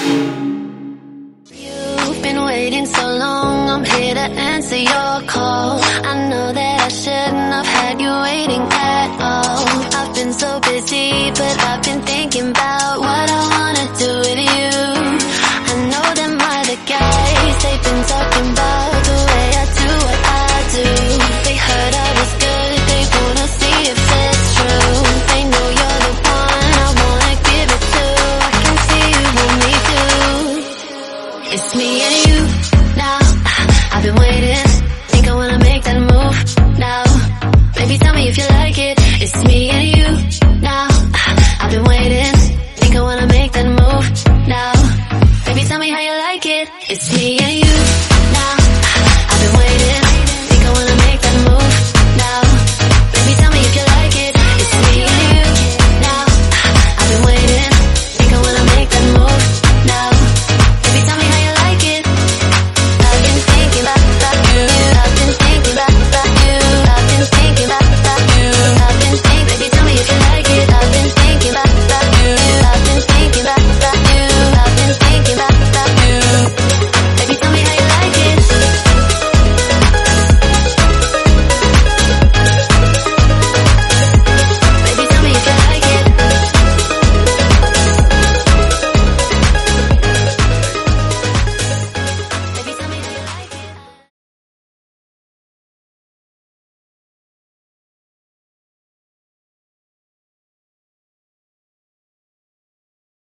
You've been waiting so long, I'm here to answer your call. I know that I shouldn't have had you waiting at all. I've been so busy, but I've been thinking about It's me and you now. I've been waiting. Think I wanna make that move now. Baby, tell me if you like it. It's me and you now. I've been waiting. Think I wanna make that move now. Baby, tell me how you like it. It's me